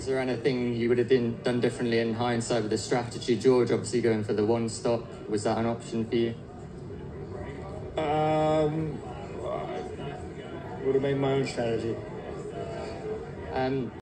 Is there anything you would have been, done differently in hindsight with the strategy? George obviously going for the one stop. Was that an option for you? Um, would have made my own strategy. Um,